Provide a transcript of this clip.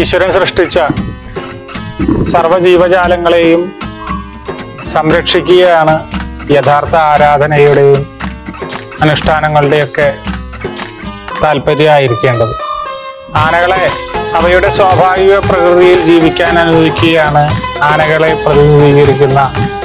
ഈശ്വരൻ സൃഷ്ടിച്ച സർവജീവജാലങ്ങളെയും സംരക്ഷിക്കുകയാണ് യഥാർത്ഥ ആരാധനയുടെയും അനുഷ്ഠാനങ്ങളുടെയൊക്കെ താല്പര്യമായിരിക്കേണ്ടത്. ആനകളെ അവയുടെ സ്വാഭാവിക പ്രകൃതിയിൽ ജീവിക്കാൻ അനുവദിക്കുകയാണ് ആനകളെ പ്രതിനിധീകരിക്കുന്ന